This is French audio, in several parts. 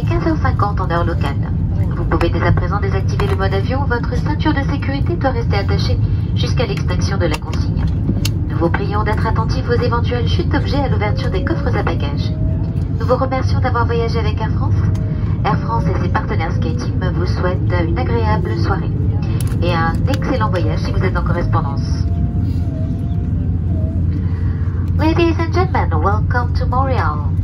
Il est 15h50 en heure locale. Vous pouvez dès à présent désactiver le mode avion. Votre ceinture de sécurité doit rester attachée jusqu'à l'extinction de la consigne. Nous vous prions d'être attentifs aux éventuelles chutes d'objets à l'ouverture des coffres à bagages. Nous vous remercions d'avoir voyagé avec Air France. Air France et ses partenaires SkyTeam vous souhaitent une agréable soirée et un excellent voyage si vous êtes en correspondance. Ladies and gentlemen, welcome to Montreal.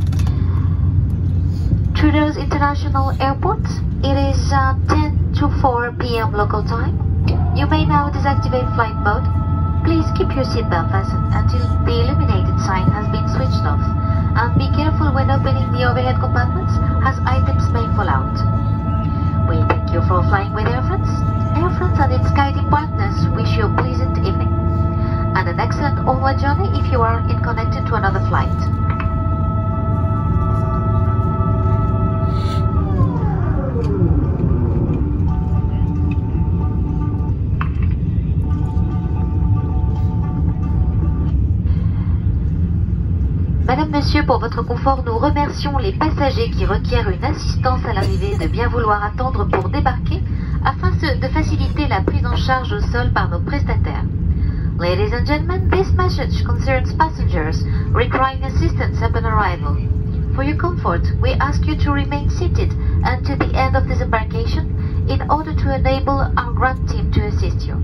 Trudeau's International Airport. It is uh, 10 to 4 p.m. local time. You may now deactivate flight mode. Please keep your seatbelt fastened until the illuminated sign has been switched off. And be careful when opening the overhead compartments as items may fall out. We thank you for flying with Air France. Air France and its guiding partners wish you a pleasant evening and an excellent onward journey if you are in connected to another flight. Monsieur, pour votre confort, nous remercions les passagers qui requièrent une assistance à l'arrivée de bien vouloir attendre pour débarquer afin de faciliter la prise en charge au sol par nos prestataires. Ladies and gentlemen, this message concerns passengers requiring assistance upon arrival. For your comfort, we ask you to remain seated until the end of disembarkation in order to enable our ground team to assist you.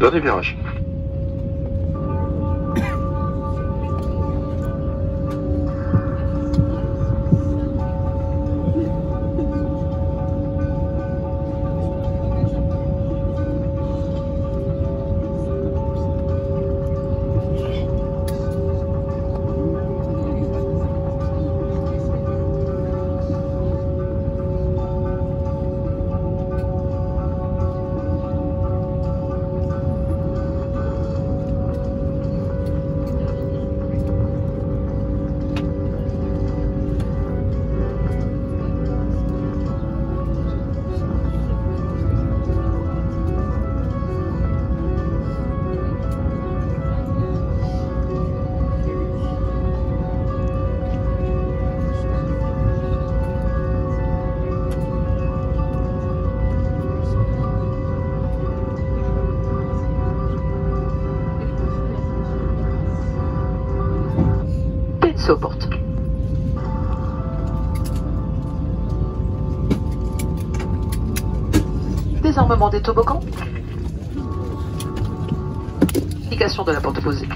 Dona Ivioche. Des toboggans. Application de la porte opposée.